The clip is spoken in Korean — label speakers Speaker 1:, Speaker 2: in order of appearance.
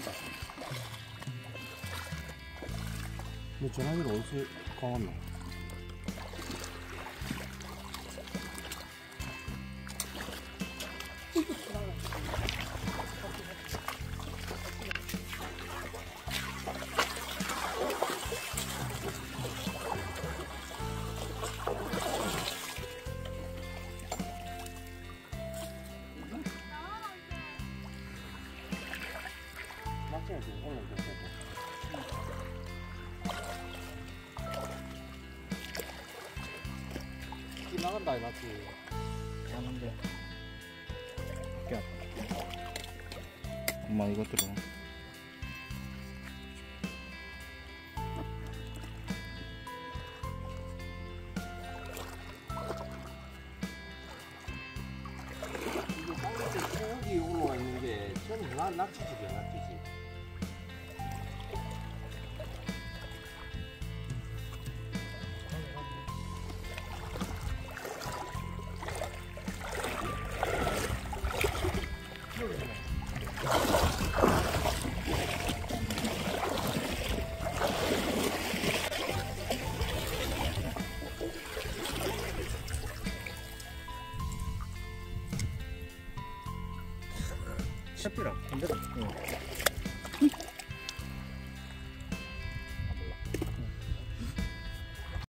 Speaker 1: ったで、ジャガイモ美味しい。変わんない。 좀 올라오고 이 나간다 이 낙지
Speaker 2: 하는데 야 엄마 이거 들어
Speaker 1: 이거 땅밑에 소고기 올라와 있는 게 전부 나, 낙지집이야 낙지집
Speaker 2: 셰프라 근데 응.